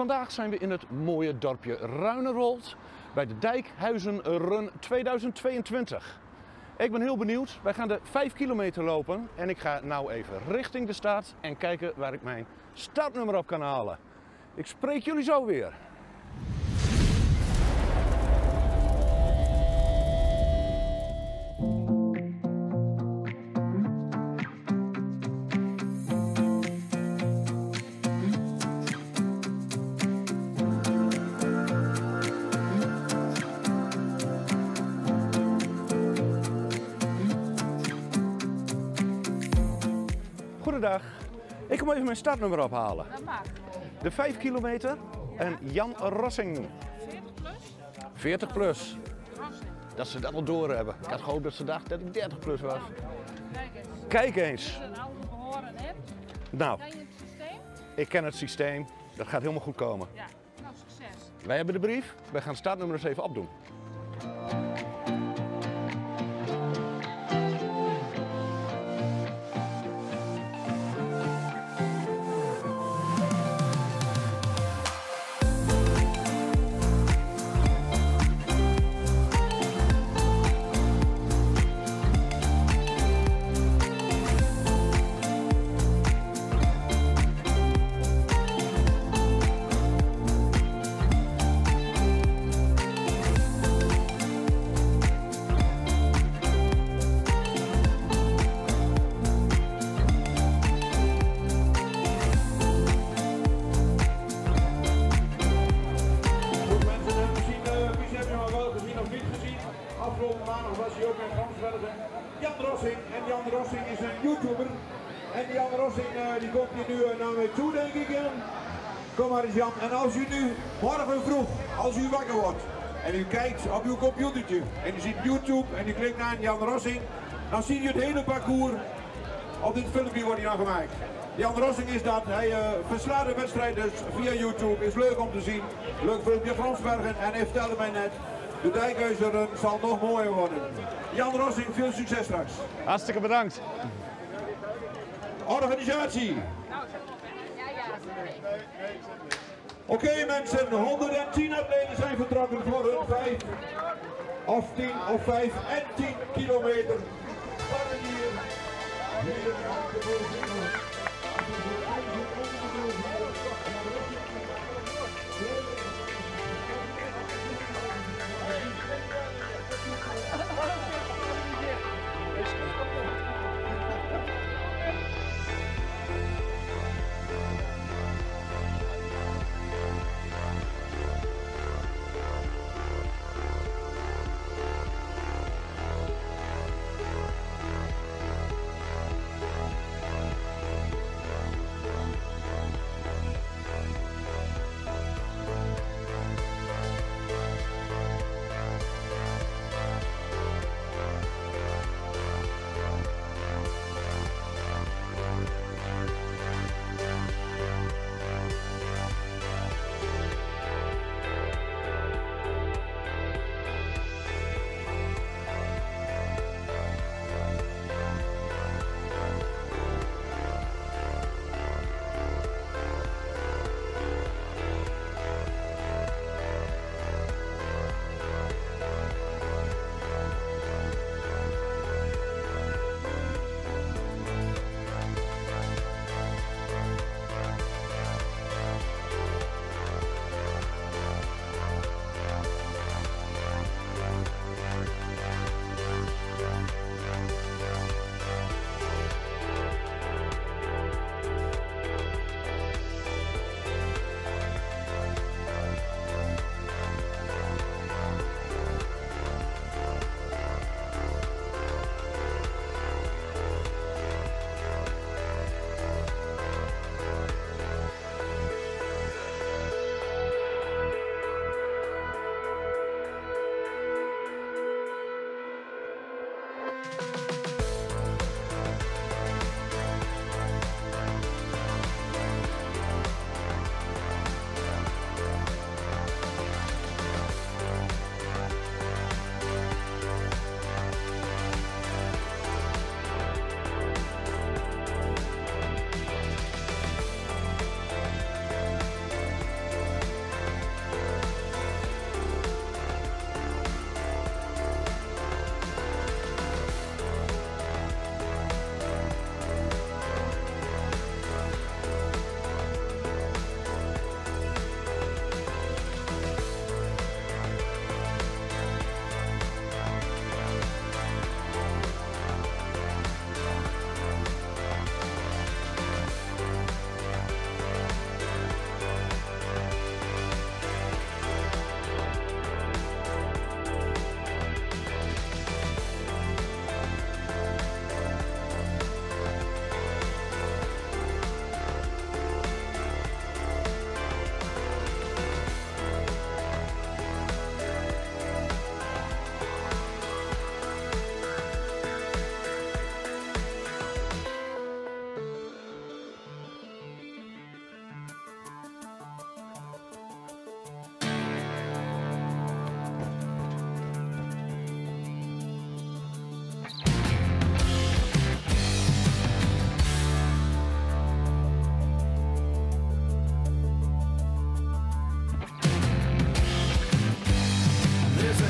Vandaag zijn we in het mooie dorpje Ruinerold bij de Dijkhuizen Run 2022. Ik ben heel benieuwd. Wij gaan de 5 kilometer lopen en ik ga nou even richting de start en kijken waar ik mijn startnummer op kan halen. Ik spreek jullie zo weer. Even mijn startnummer ophalen. Dat mag. De 5 kilometer en Jan Rossing. 40 plus? 40 plus. Rossing. Dat ze dat al door hebben. Ik had gehoopt dat ze dachten dat ik 30 plus was. Kijk eens. Kijk Als eens. je een auto behoren hebt, Nou, ken je het systeem? ik ken het systeem. Dat gaat helemaal goed komen. Ja. Nou, succes. Wij hebben de brief. Wij gaan het startnummer eens even opdoen. En u kijkt op uw computertje en u ziet YouTube en u klikt naar Jan Rossing, dan ziet u het hele parcours op dit filmpje wordt hij dan gemaakt. Jan Rossing is dat. Hij uh, verslaat de wedstrijd dus via YouTube. Is leuk om te zien. Leuk filmpje Fransbergen. En hij vertelde mij net, de Dijkhuizen zal nog mooier worden. Jan Rossing, veel succes straks. Hartstikke bedankt. Organisatie. Ja, ja. Oké mensen, 110 atleten zijn vertrokken voor hun 5 of 10 of 5 en 10 kilometer.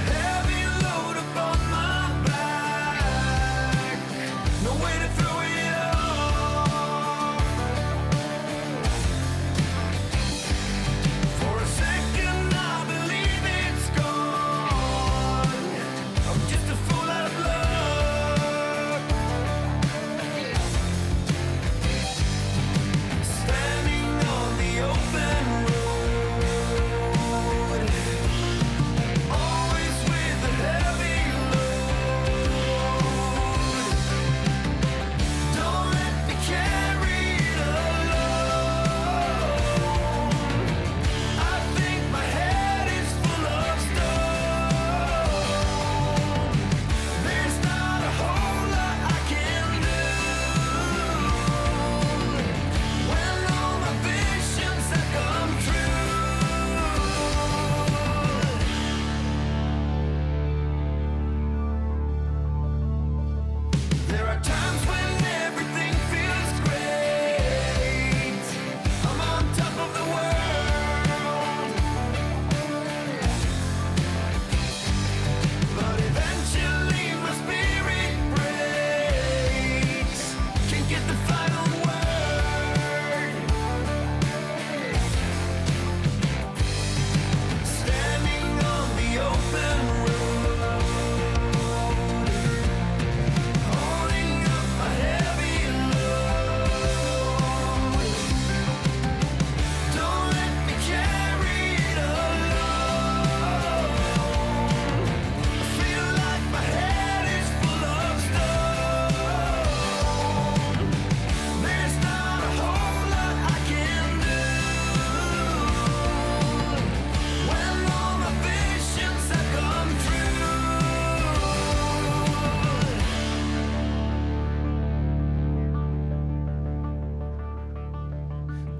hell?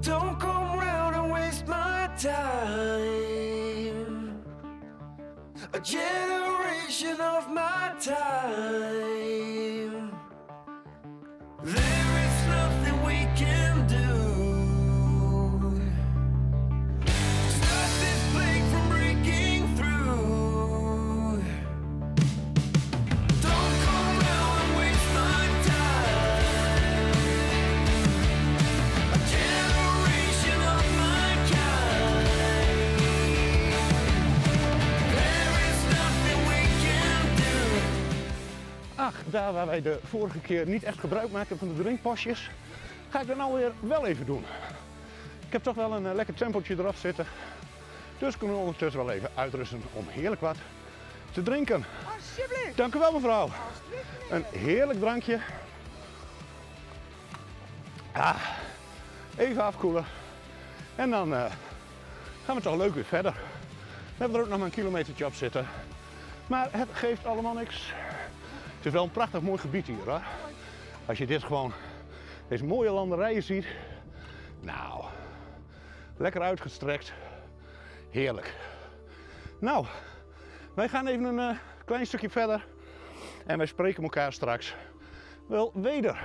Don't come round and waste my time. A generation of my time. There is nothing we can do. Daar waar wij de vorige keer niet echt gebruik maakten van de drinkpasjes, ga ik dat nou weer wel even doen. Ik heb toch wel een eh, lekker tempootje eraf zitten. Dus kunnen we ondertussen wel even uitrusten om heerlijk wat te drinken. Alsjeblieft. Dank u wel mevrouw. Een heerlijk drankje. Ah, even afkoelen. En dan eh, gaan we toch leuk weer verder. We hebben er ook nog maar een kilometertje op zitten. Maar het geeft allemaal niks. Het is wel een prachtig mooi gebied hier hoor. Als je dit gewoon, deze mooie landerijen ziet. Nou, lekker uitgestrekt. Heerlijk. Nou, wij gaan even een eh, klein stukje verder. En wij spreken elkaar straks wel weder.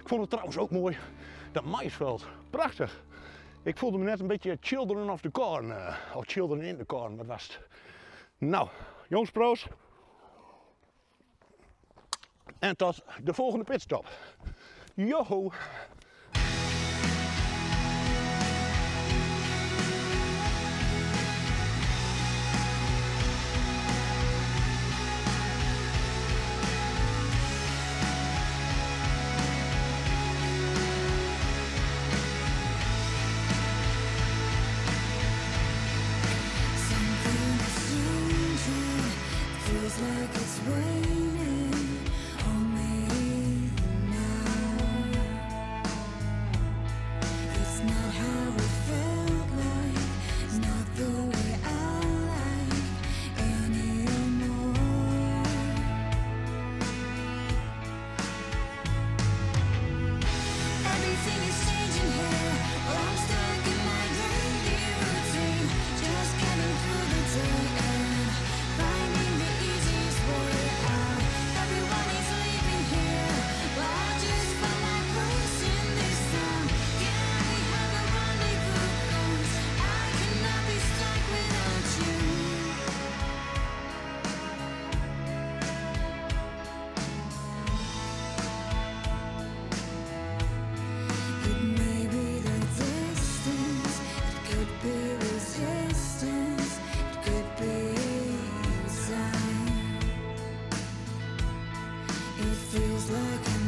Ik vond het trouwens ook mooi, dat maisveld. Prachtig. Ik voelde me net een beetje children of the corn. eh, of children in the corn, wat was het? Nou, jongens proost. En tot de volgende pitstop. Joho. Like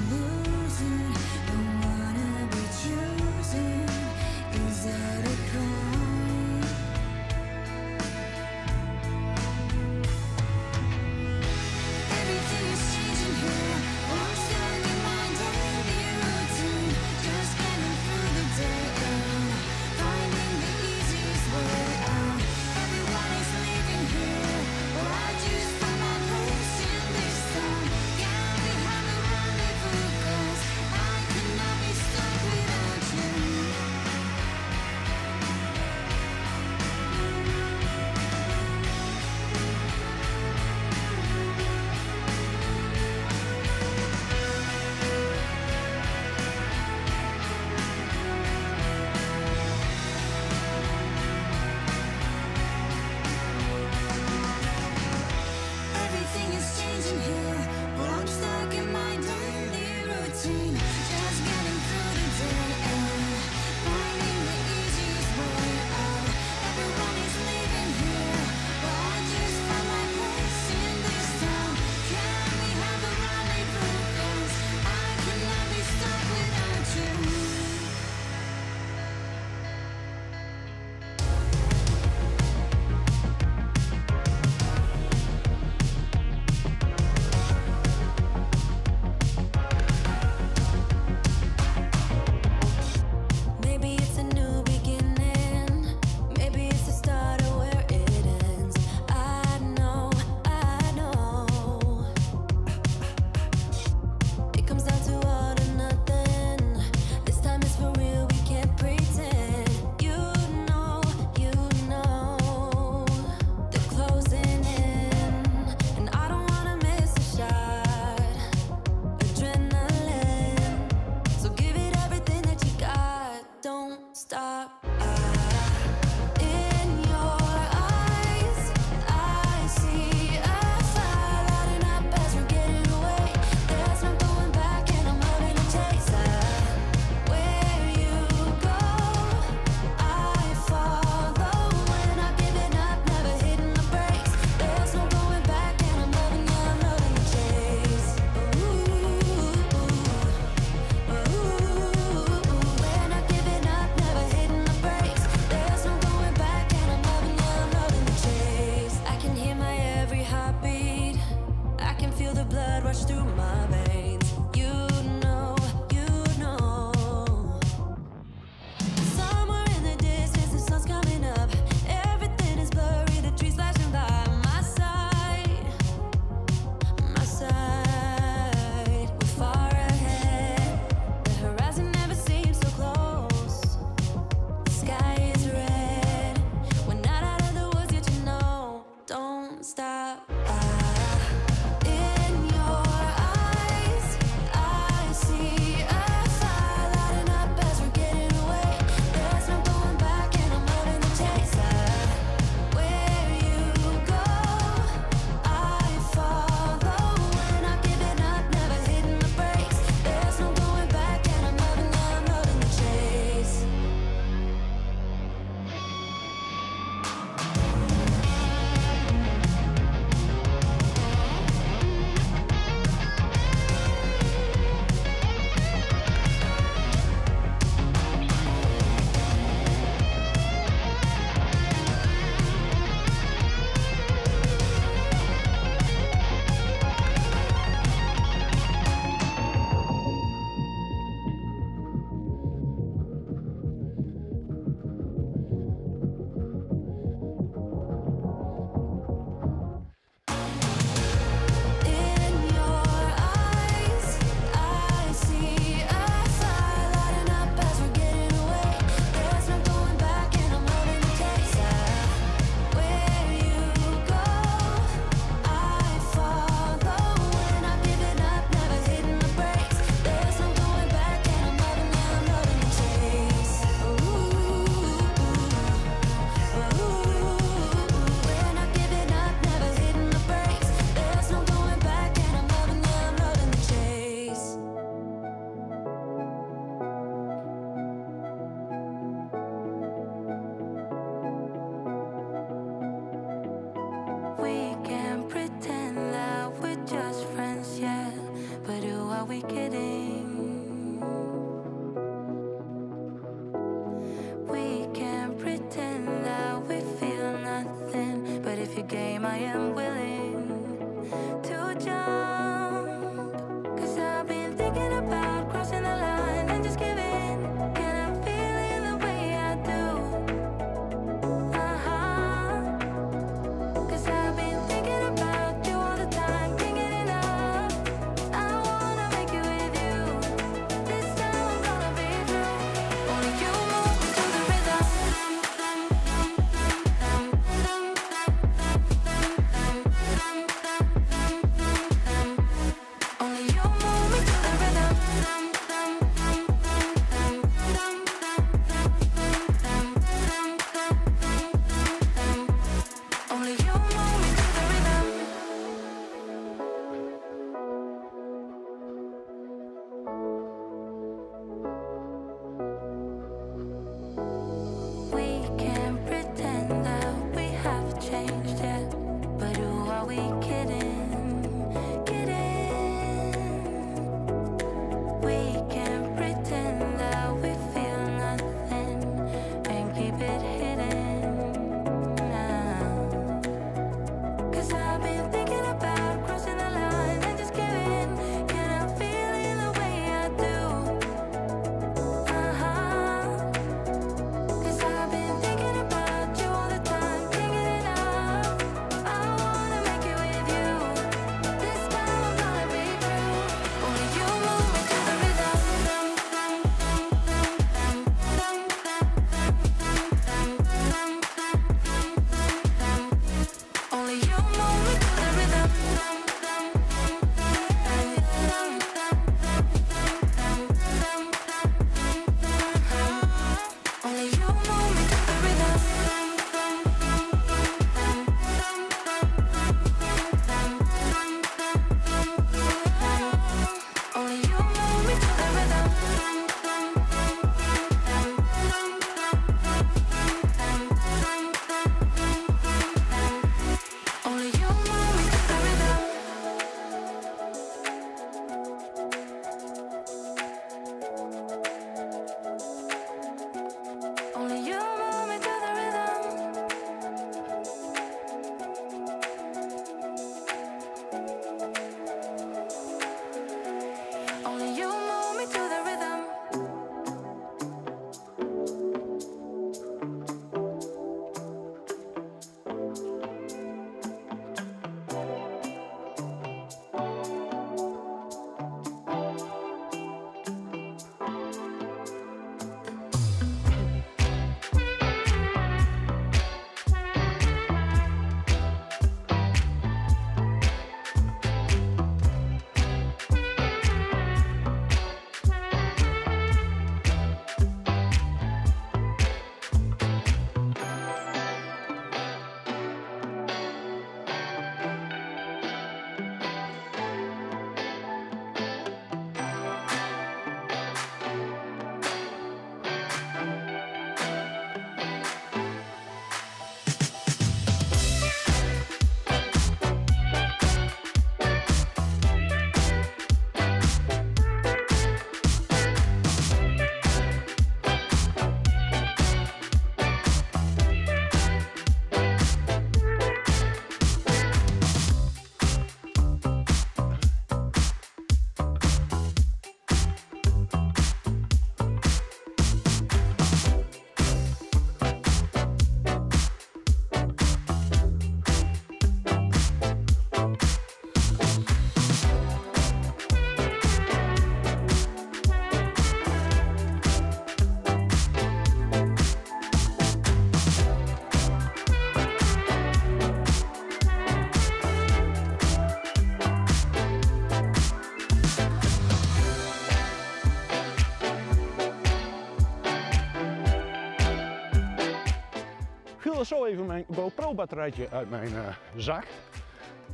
Ik zo even mijn GoPro batterijtje uit mijn eh, zak.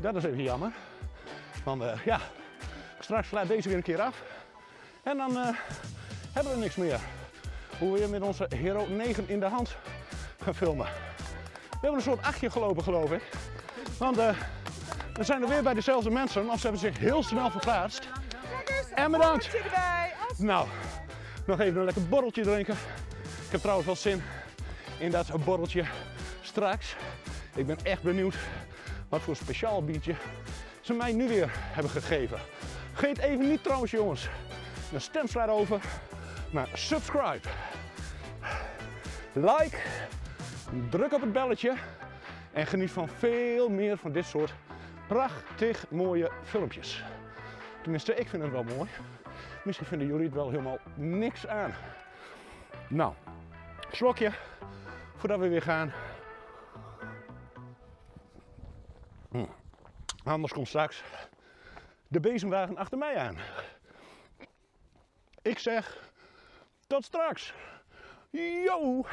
Dat is even jammer. Want eh, ja, straks sluit deze weer een keer af. En dan eh, hebben we niks meer. Hoe we met onze Hero 9 in de hand gaan filmen. We hebben een soort achtje gelopen geloof ik. Want we zijn er weer bij dezelfde mensen. Want ze hebben zich heel snel verplaatst. En bedankt. Nou, nog even een lekker borreltje drinken. Ik heb trouwens wel zin in dat borreltje straks. Ik ben echt benieuwd wat voor speciaal biertje ze mij nu weer hebben gegeven. Geet even niet trouwens jongens. Een stemstrijd over. Maar subscribe. Like. Druk op het belletje. En geniet van veel meer van dit soort prachtig mooie filmpjes. Tenminste, ik vind het wel mooi. Misschien vinden jullie het wel helemaal niks aan. Nou, slokje voordat we weer gaan. Hm. Anders komt straks de bezemwagen achter mij aan. Ik zeg tot straks. Yo!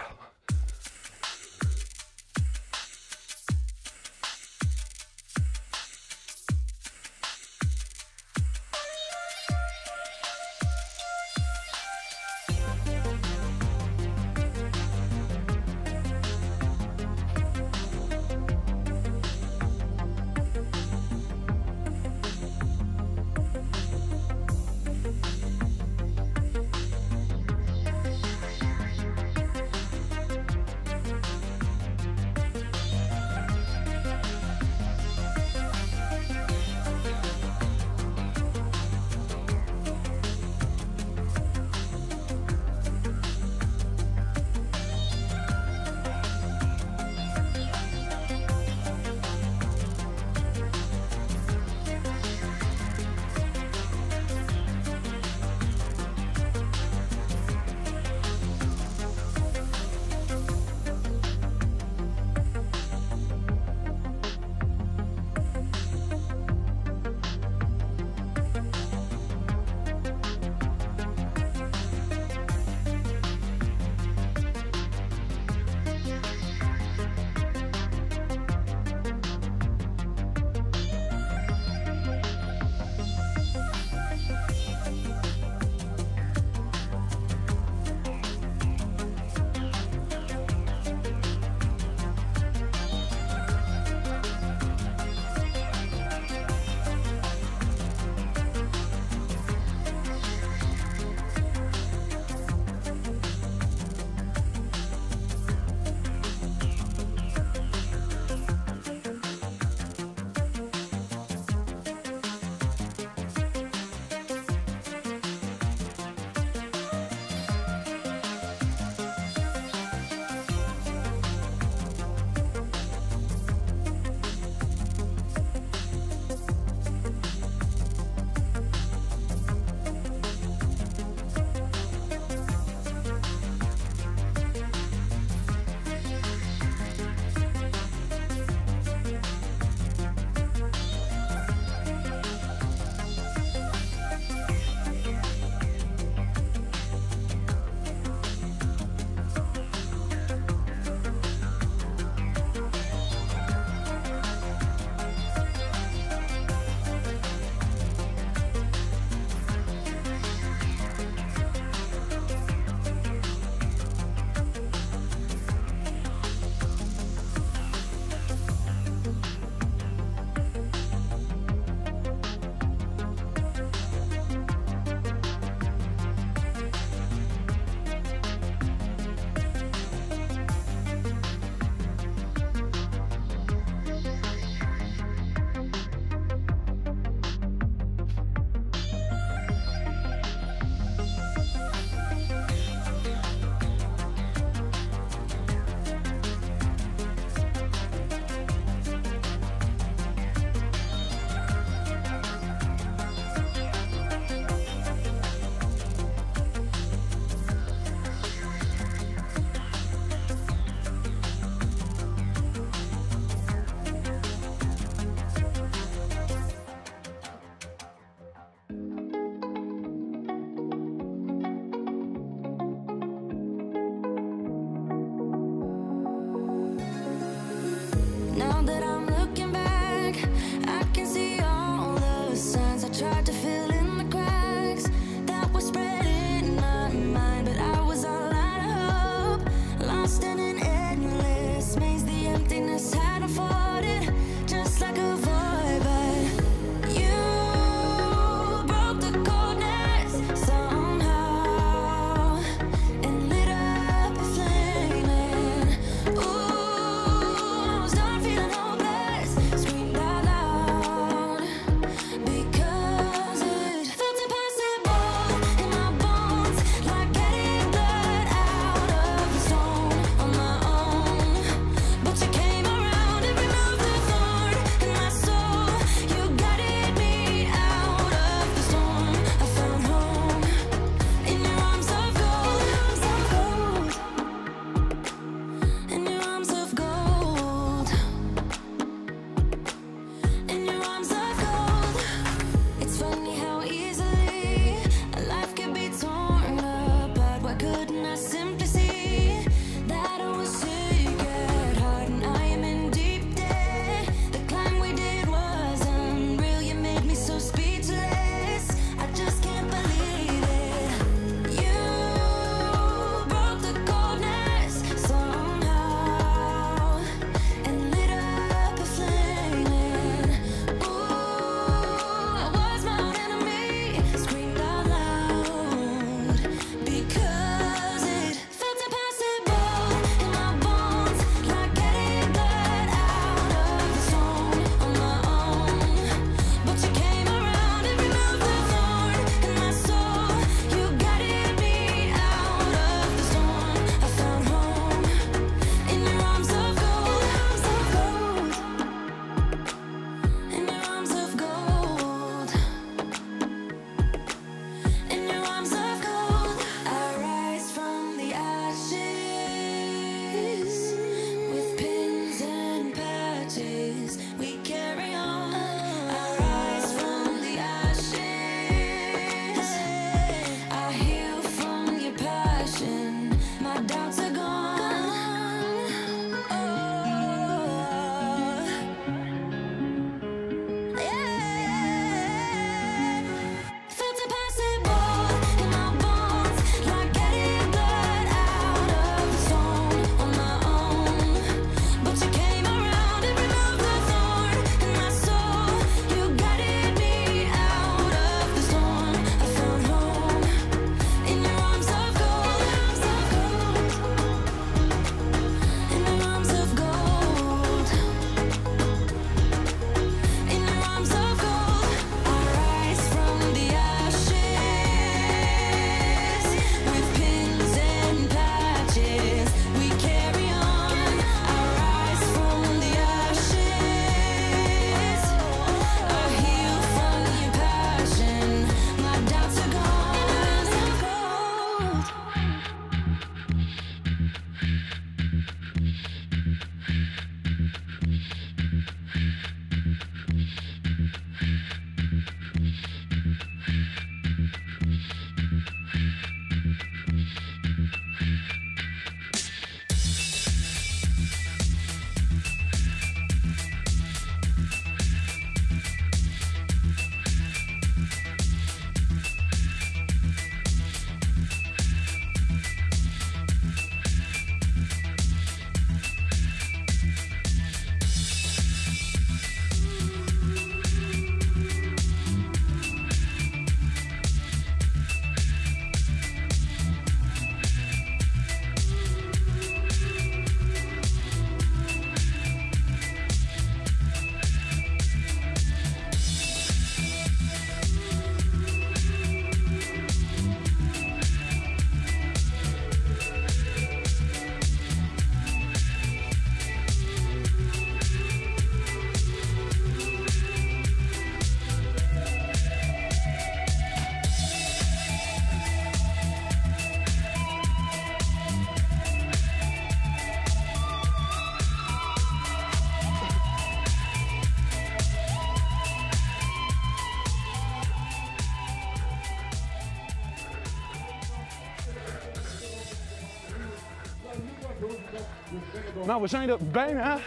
Nou, we zijn er bijna.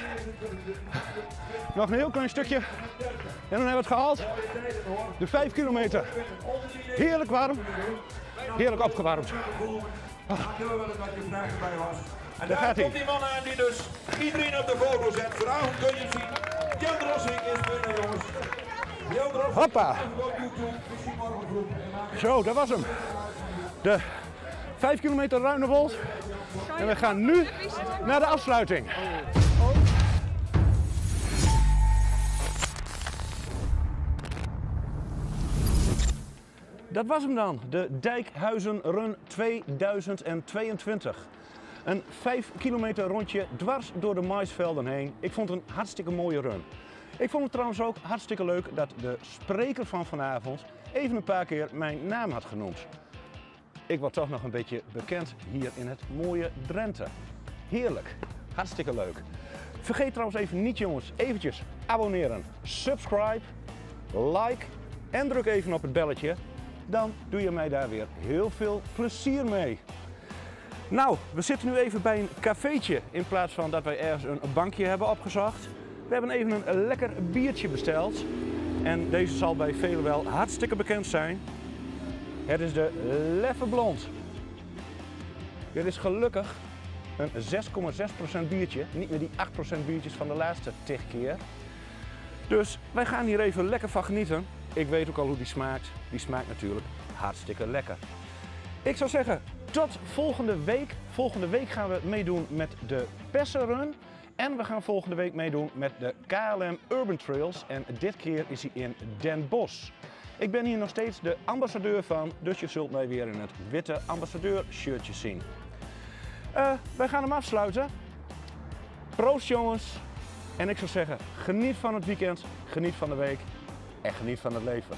Nog een heel klein stukje. En dan hebben we het gehaald. De 5 kilometer. Heerlijk warm. Heerlijk opgewarmd. En Daar daar komt die man aan die dus iedereen op de foto zet. Vanavond kun je zien. Jan Rossing is binnen jongens. Hoppa. Zo, dat was hem. De 5 kilometer Ruinewold. En we gaan nu naar de afsluiting. Dat was hem dan, de Dijkhuizen Run 2022. Een 5 kilometer rondje dwars door de maisvelden heen. Ik vond het een hartstikke mooie run. Ik vond het trouwens ook hartstikke leuk dat de spreker van vanavond even een paar keer mijn naam had genoemd. Ik word toch nog een beetje bekend hier in het mooie Drenthe. Heerlijk, hartstikke leuk. Vergeet trouwens even niet jongens, eventjes abonneren, subscribe, like en druk even op het belletje. Dan doe je mij daar weer heel veel plezier mee. Nou, we zitten nu even bij een cafeetje in plaats van dat wij ergens een bankje hebben opgezocht. We hebben even een lekker biertje besteld. En deze zal bij velen wel hartstikke bekend zijn. Het is de Leffe Blond. Dit is gelukkig een 6,6% biertje. Niet meer die 8% biertjes van de laatste tig keer. Dus wij gaan hier even lekker van genieten. Ik weet ook al hoe die smaakt. Die smaakt natuurlijk hartstikke lekker. Ik zou zeggen, tot volgende week. Volgende week gaan we meedoen met de Pessenrun. En we gaan volgende week meedoen met de KLM Urban Trails. En dit keer is hij in Den Bosch. Ik ben hier nog steeds de ambassadeur van, dus je zult mij weer in het witte ambassadeur shirtje zien. Eh, wij gaan hem afsluiten. Proost jongens. En ik zou zeggen, geniet van het weekend, geniet van de week en geniet van het leven.